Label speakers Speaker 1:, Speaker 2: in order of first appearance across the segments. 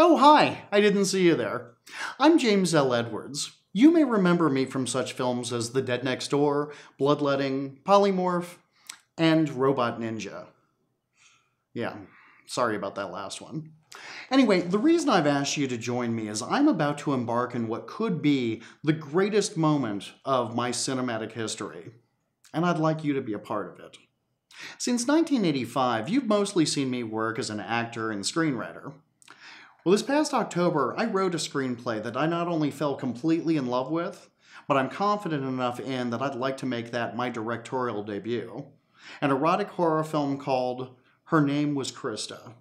Speaker 1: Oh, hi! I didn't see you there. I'm James L. Edwards. You may remember me from such films as The Dead Next Door, Bloodletting, Polymorph, and Robot Ninja. Yeah, sorry about that last one. Anyway, the reason I've asked you to join me is I'm about to embark in what could be the greatest moment of my cinematic history, and I'd like you to be a part of it. Since 1985, you've mostly seen me work as an actor and screenwriter. Well, this past October, I wrote a screenplay that I not only fell completely in love with, but I'm confident enough in that I'd like to make that my directorial debut. An erotic horror film called Her Name Was Christa.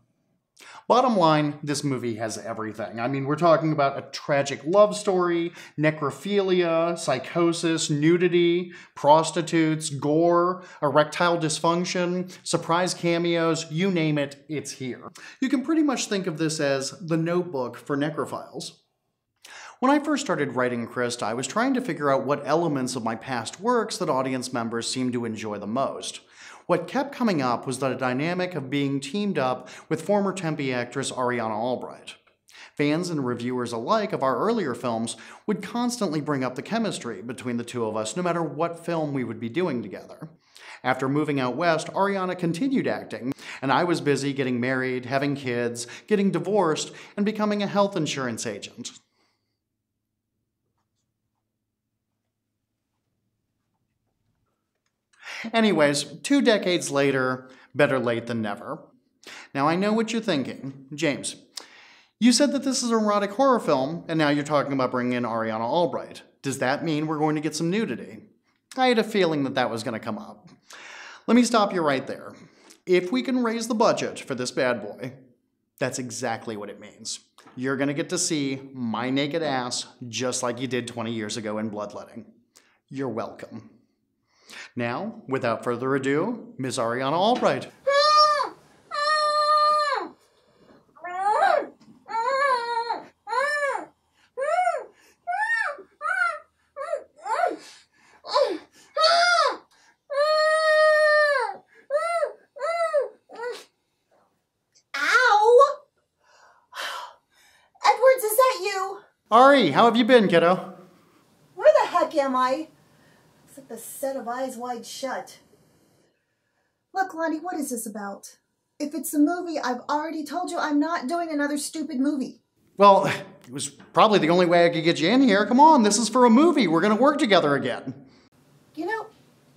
Speaker 1: Bottom line, this movie has everything. I mean, we're talking about a tragic love story, necrophilia, psychosis, nudity, prostitutes, gore, erectile dysfunction, surprise cameos, you name it, it's here. You can pretty much think of this as the notebook for necrophiles. When I first started writing Christa, I was trying to figure out what elements of my past works that audience members seemed to enjoy the most. What kept coming up was the dynamic of being teamed up with former Tempe actress Ariauna Albright. Fans and reviewers alike of our earlier films would constantly bring up the chemistry between the two of us no matter what film we would be doing together. After moving out west, Ariauna continued acting, and I was busy getting married, having kids, getting divorced, and becoming a health insurance agent. Anyways, two decades later, better late than never. Now I know what you're thinking. James, you said that this is an erotic horror film, and now you're talking about bringing in Ariauna Albright. Does that mean we're going to get some nudity? I had a feeling that that was going to come up. Let me stop you right there. If we can raise the budget for this bad boy, that's exactly what it means. You're going to get to see my naked ass just like you did 20 years ago in Bloodletting. You're welcome. Now, without further ado, Ms. Ariauna Albright.
Speaker 2: Ow! Edwards, is that you?
Speaker 1: Ari, how have you been, kiddo?
Speaker 2: Where the heck am I? It's like the set of eyes wide shut. Look, Lonnie, what is this about? If it's a movie, I've already told you I'm not doing another stupid movie.
Speaker 1: Well, it was probably the only way I could get you in here. Come on, this is for a movie. We're going to work together again.
Speaker 2: You know,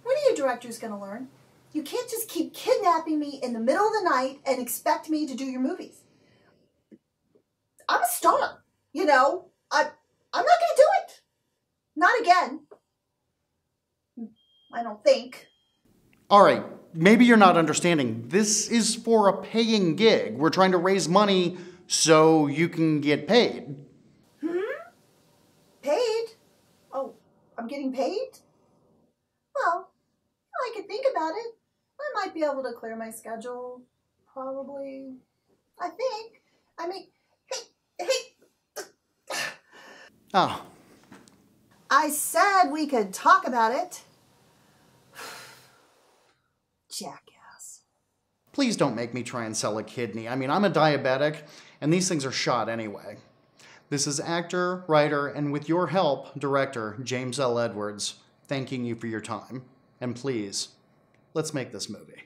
Speaker 2: what are you directors going to learn? You can't just keep kidnapping me in the middle of the night and expect me to do your movies. I'm a star, you know. I, I'm not going to do it. Not again. I don't think.
Speaker 1: All right, maybe you're not understanding. This is for a paying gig. We're trying to raise money so you can get paid.
Speaker 2: Hmm? Paid? Oh, I'm getting paid? Well, I could think about it. I might be able to clear my schedule. Probably. I think. I mean, hey, hey.
Speaker 1: Oh,
Speaker 2: I said we could talk about it. Jackass.
Speaker 1: please don't make me try and sell a kidney. I mean, I'm a diabetic, and these things are shot anyway. This is actor, writer, and with your help, director James L. Edwards, thanking you for your time. And please, let's make this movie.